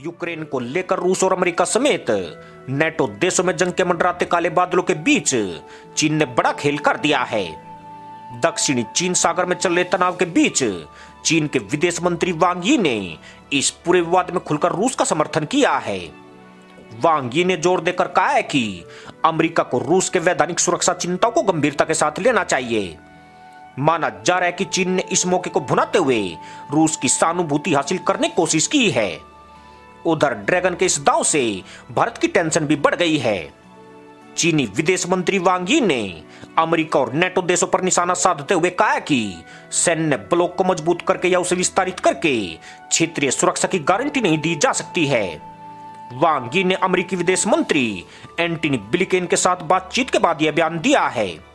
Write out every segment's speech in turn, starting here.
Ukraine को लेकर रूस और अमेरिका समेत नेटो देशों में जंग के मंडराते काले बादलों के बीच चीन ने बड़ा खेल कर दिया है। दक्षिणी चीन सागर में चल रहे तनाव के बीच चीन के विदेश मंत्री वांग यी ने इस पूरे विवाद में खुलकर रूस का समर्थन किया है। वांग यी ने ज़ोर देकर कहा है कि अमेरिका को रूस के वैधानिक सुरक्षा चिंताओं को गंभीरता के साथ लेना चाहिए। माना जा रहा है कि चीन ने इस मौके को भुनाते हुए रूस की सहानुभूति हासिल करने की कोशिश की है। उधर ड्रैगन के इस दाव से भारत की टेंशन भी बढ़ गई है। चीनी विदेश मंत्री वांग ने अमेरिका और नेटो देशों पर निशाना साधते हुए कहा कि सैन्य ब्लॉक को मज़बूत करके या उसे विस्तारित करके क्षेत्रीय सुरक्षा की गारंटी नहीं दी जा सकती है। वांग ने अमेरिकी विदेश मंत्री एंटनी ब्लिकेन के साथ बातचीत के बाद यह बयान दिया है।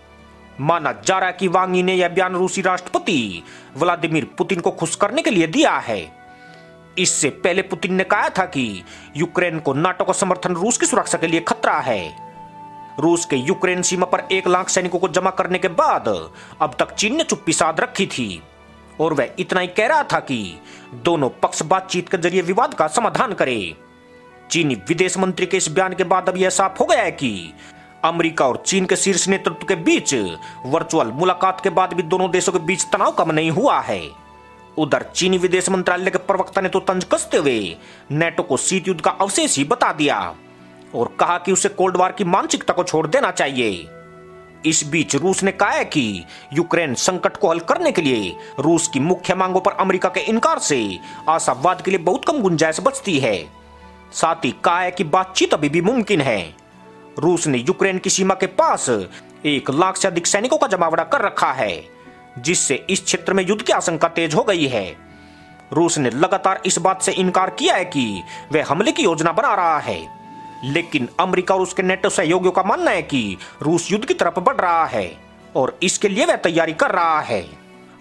माना जा रहा है कि वांगी ने यह बयान रूसी राष्ट्रपति व्लादिमीर पुतिन को खुश करने के लिए दिया है। इससे पहले पुतिन ने कहा था कि यूक्रेन को नाटो का समर्थन रूस की सुरक्षा के लिए खतरा है। रूस के यूक्रेन सीमा पर एक लाख सैनिकों को जमा करने के बाद अब तक चीन ने चुप्पी साध रखी थी। और वह इतना ही कह रहा था कि दोनों पक्ष बातचीत के ज़रिए विवाद का समाधान करे। चीनी विदेश मंत्री के इस बयान के बाद अब यह साफ़ हो गया है कि अमेरिका और चीन के शीर्ष नेतृत्व के बीच वर्चुअल मुलाकात के बाद भी दोनों देशों के बीच तनाव कम नहीं हुआ है। उधर चीनी विदेश मंत्रालय के प्रवक्ता ने तो तंज कसते हुए नेटो को शीत युद्ध का अवशेष ही बता दिया और कहा कि उसे कोल्ड वार की मानसिकता को छोड़ देना चाहिए। इस बीच रूस ने कहा है कि यूक्रेन संकट को हल करने के लिए रूस की मुख्य मांगों पर अमेरिका के इनकार से आशावाद के लिए बहुत कम गुंजाइश बचती है। साथ ही कहा है कि बातचीत अभी भी मुमकिन है। रूस ने यूक्रेन की सीमा के पास एक लाख से अधिक सैनिकों का जमावड़ा कर रखा है। जिससे इस क्षेत्र में युद्ध की आशंका तेज हो गई है। रूस ने लगातार इस बात से इनकार किया है कि वह हमले की योजना बना रहा है। लेकिन अमेरिका और उसके नेटो सहयोगियों का मानना है कि रूस युद्ध की तरफ़ बढ़ रहा है और इसके लिए वह तैयारी कर रहा है।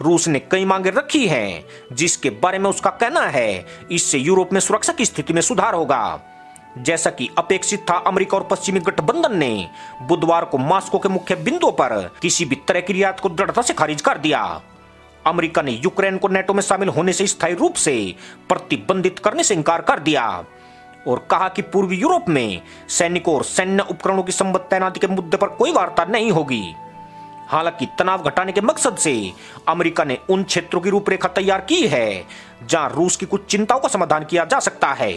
रूस ने कई मांगे रखी हैं, जिसके बारे में उसका कहना है, इससे यूरोप में सुरक्षा की स्थिति में सुधार होगा। जैसा कि अपेक्षित था अमेरिका और पश्चिमी गठबंधन ने बुधवार को मास्को के मुख्य बिंदुओं पर किसी भी तरह की रियायत को दृढ़ता से खारिज कर दिया। अमेरिका ने यूक्रेन को नेटो में शामिल होने से स्थायी रूप से प्रतिबंधित करने से इंकार कर दिया और कहा कि पूर्वी यूरोप में सैनिकों और सैन्य उपकरणों की संबद्ध तैनाती के मुद्दे पर कोई वार्ता नहीं होगी। हालाँकि तनाव घटाने के मकसद से अमेरिका ने उन क्षेत्रों की रूपरेखा तैयार की है जहाँ रूस की कुछ चिंताओं का समाधान किया जा सकता है।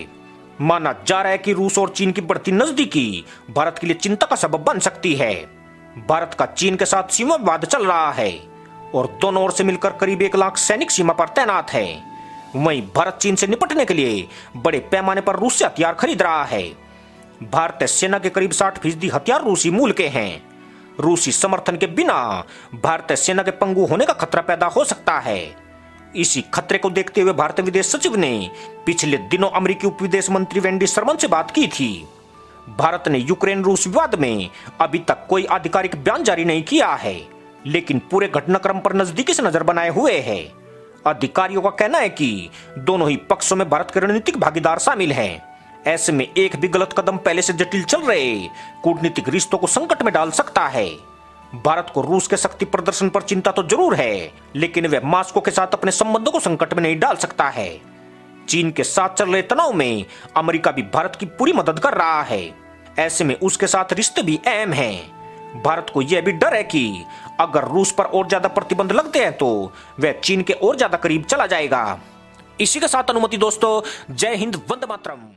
माना जा रहा है कि रूस और चीन की बढ़ती नजदीकी भारत के लिए चिंता का सबब बन सकती है। भारत का चीन के साथ सीमा विवाद चल रहा है और दोनों ओर से मिलकर करीब एक लाख सैनिक सीमा पर तैनात है। वहीं भारत चीन से निपटने के लिए बड़े पैमाने पर रूस से हथियार खरीद रहा है। भारतीय सेना के करीब साठ फ़ीसदी हथियार रूसी मूल के हैं। रूसी समर्थन के बिना भारतीय सेना के पंगु होने का खतरा पैदा हो सकता है। इसी खतरे को देखते हुए भारतीय विदेश सचिव ने पिछले दिनों अमेरिकी उप विदेश मंत्री वेंडी सरमन से बात की थी। भारत ने यूक्रेन रूस विवाद में अभी तक कोई आधिकारिक बयान जारी नहीं किया है, लेकिन पूरे घटनाक्रम पर नजदीकी से नज़र बनाए हुए है। अधिकारियों का कहना है कि दोनों ही पक्षों में भारत के रणनीतिक भागीदार शामिल हैं। ऐसे में एक भी गलत कदम पहले से जटिल चल रहे कूटनीतिक रिश्तों को संकट में डाल सकता है। भारत को रूस के शक्ति प्रदर्शन पर चिंता तो ज़रूर है, लेकिन वह मास्को के साथ अपने संबंधों को संकट में नहीं डाल सकता है। चीन के साथ चल रहे तनाव में अमेरिका भी भारत की पूरी मदद कर रहा है। ऐसे में उसके साथ रिश्ते भी अहम हैं। भारत को यह भी डर है कि अगर रूस पर और ज़्यादा प्रतिबंध लगते हैं तो वह चीन के और ज़्यादा करीब चला जाएगा। इसी के साथ अनुमति, दोस्तों, जय हिंद, वंदे मातरम।